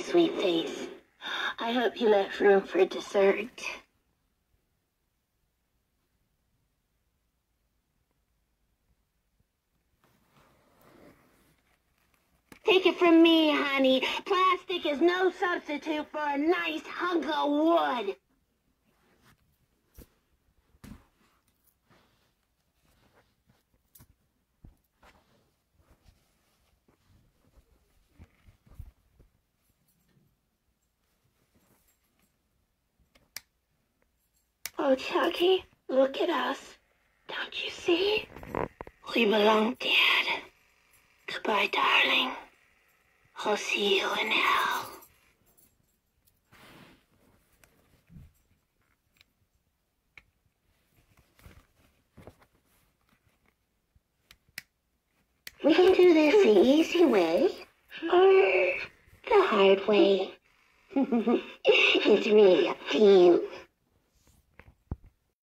sweet face. I hope you left room for dessert. Take it from me, honey. Plastic is no substitute for a nice hunk of wood. Oh, Chucky, look at us. Don't you see? We belong dead. Goodbye, darling. I'll see you in hell. We can do this the easy way or the hard way. it's really up to you.